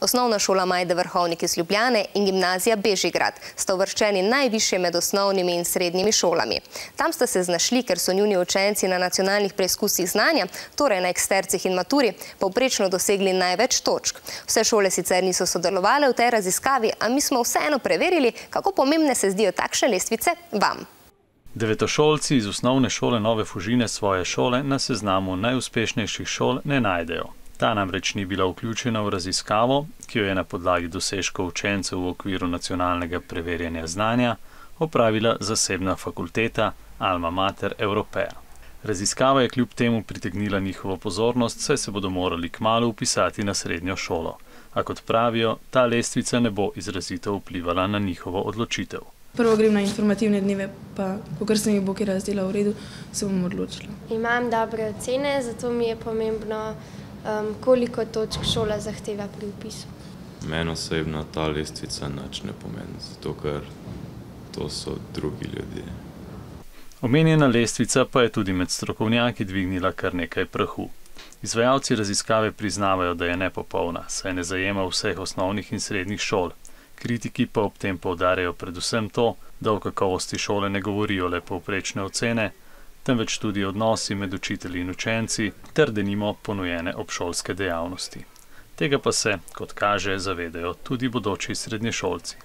Osnovna šola Majde Vrhovnik iz Ljubljane in gimnazija Bežigrad sta uvrščeni najviše med osnovnimi in srednjimi šolami. Tam sta se znašli, ker so njuni učenci na nacionalnih preizkusih znanja, torej na ekstercih in maturi, povprečno dosegli največ točk. Vse šole sicer niso sodelovale v tej raziskavi, a mi smo vseeno preverili, kako pomembne se zdijo takšne lestvice vam. Devetošolci iz osnovne šole Nove Fužine svoje šole na seznamu najuspešnejših šol ne najdejo. Ta namreč ni bila vključena v raziskavo, ki jo je na podlagi dosežkov učencev v okviru nacionalnega preverjanja znanja opravila zasebna fakulteta Alma Mater Europea. Raziskava je kljub temu pritegnila njihovo pozornost, saj se bodo morali kmalo upisati na srednjo šolo. A kot pravijo, ta lestvica ne bo izrazito vplivala na njihovo odločitev. Prvo grem na informativne dneve, pa ko se mi bo kjer razdela v redu, se bom odločila. Imam dobre ocene, zato mi je pomembno, um, koliko točk šola zahteva pri upisu. Meni osebno ta lestvica nič ne pomeni, zato ker to so drugi ljudje. Omenjena lestvica pa je tudi med strokovnjaki dvignila kar nekaj prahu. Izvajalci raziskave priznavajo, da je nepopolna, saj ne zajema vseh osnovnih in srednjih šol. Kritiki pa ob tem povdarjajo predvsem to, da o kakovosti šole ne govorijo le povprečne ocene, temveč tudi odnosi med učitelji in učenci ter denimo ponujene obšolske dejavnosti. Tega pa se, kot kaže, zavedajo tudi bodoči srednješolci.